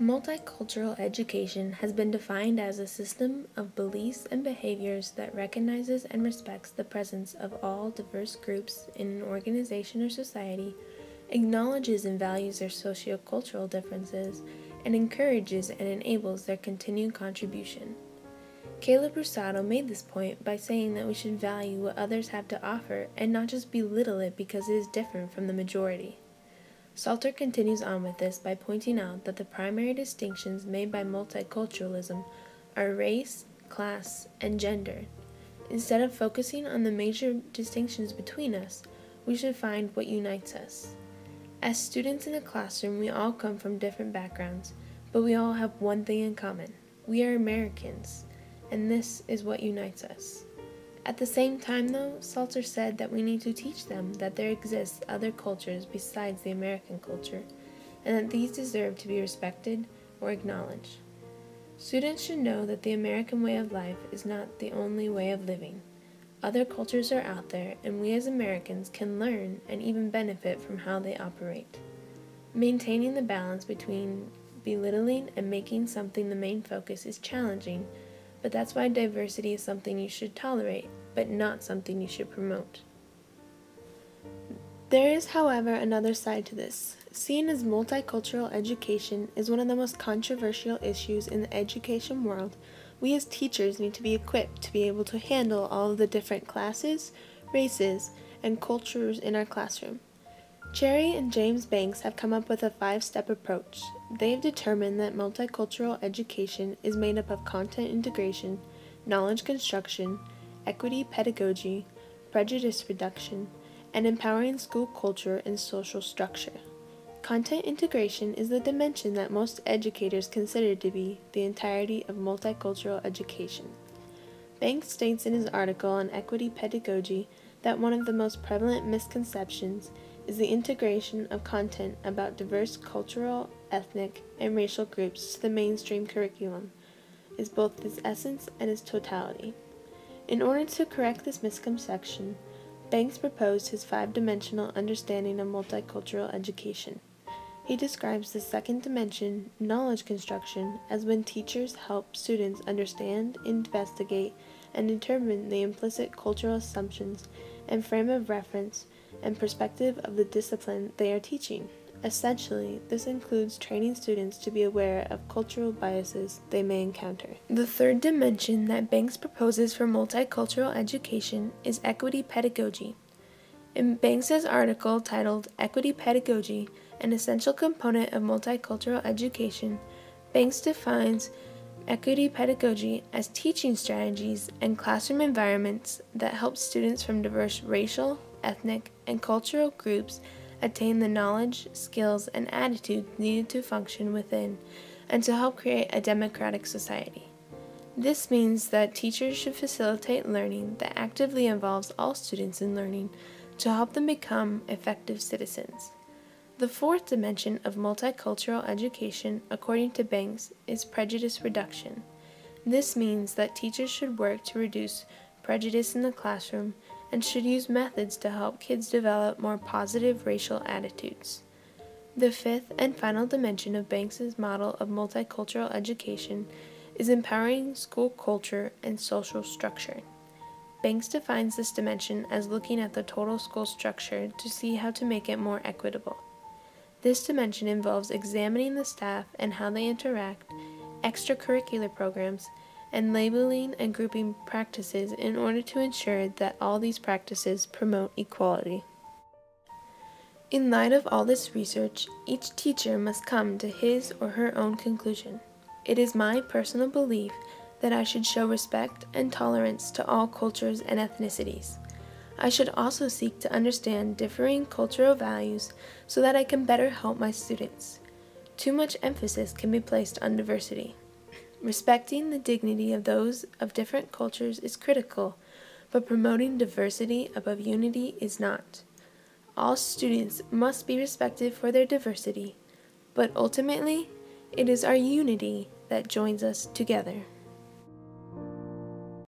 Multicultural education has been defined as a system of beliefs and behaviors that recognizes and respects the presence of all diverse groups in an organization or society, acknowledges and values their sociocultural differences, and encourages and enables their continued contribution. Caleb Rosado made this point by saying that we should value what others have to offer and not just belittle it because it is different from the majority. Salter continues on with this by pointing out that the primary distinctions made by multiculturalism are race, class, and gender. Instead of focusing on the major distinctions between us, we should find what unites us. As students in a classroom, we all come from different backgrounds, but we all have one thing in common we are Americans, and this is what unites us. At the same time, though, Salter said that we need to teach them that there exist other cultures besides the American culture, and that these deserve to be respected or acknowledged. Students should know that the American way of life is not the only way of living. Other cultures are out there, and we as Americans can learn and even benefit from how they operate. Maintaining the balance between belittling and making something the main focus is challenging but that's why diversity is something you should tolerate, but not something you should promote. There is, however, another side to this. Seen as multicultural education is one of the most controversial issues in the education world, we as teachers need to be equipped to be able to handle all of the different classes, races, and cultures in our classroom. Cherry and James Banks have come up with a five step approach. They have determined that multicultural education is made up of content integration, knowledge construction, equity pedagogy, prejudice reduction, and empowering school culture and social structure. Content integration is the dimension that most educators consider to be the entirety of multicultural education. Banks states in his article on equity pedagogy that one of the most prevalent misconceptions is the integration of content about diverse cultural, ethnic, and racial groups to the mainstream curriculum is both its essence and its totality. In order to correct this misconception, Banks proposed his five dimensional understanding of multicultural education. He describes the second dimension, knowledge construction, as when teachers help students understand, investigate, and determine the implicit cultural assumptions and frame of reference and perspective of the discipline they are teaching. Essentially, this includes training students to be aware of cultural biases they may encounter. The third dimension that Banks proposes for multicultural education is equity pedagogy. In Banks's article titled Equity Pedagogy, an essential component of multicultural education, Banks defines equity pedagogy as teaching strategies and classroom environments that help students from diverse racial, ethnic, and cultural groups attain the knowledge, skills, and attitudes needed to function within and to help create a democratic society. This means that teachers should facilitate learning that actively involves all students in learning to help them become effective citizens. The fourth dimension of multicultural education, according to Banks, is prejudice reduction. This means that teachers should work to reduce prejudice in the classroom and should use methods to help kids develop more positive racial attitudes. The fifth and final dimension of Banks's model of multicultural education is empowering school culture and social structure. Banks defines this dimension as looking at the total school structure to see how to make it more equitable. This dimension involves examining the staff and how they interact, extracurricular programs, and labeling and grouping practices in order to ensure that all these practices promote equality. In light of all this research, each teacher must come to his or her own conclusion. It is my personal belief that I should show respect and tolerance to all cultures and ethnicities. I should also seek to understand differing cultural values so that I can better help my students. Too much emphasis can be placed on diversity. Respecting the dignity of those of different cultures is critical, but promoting diversity above unity is not. All students must be respected for their diversity, but ultimately, it is our unity that joins us together.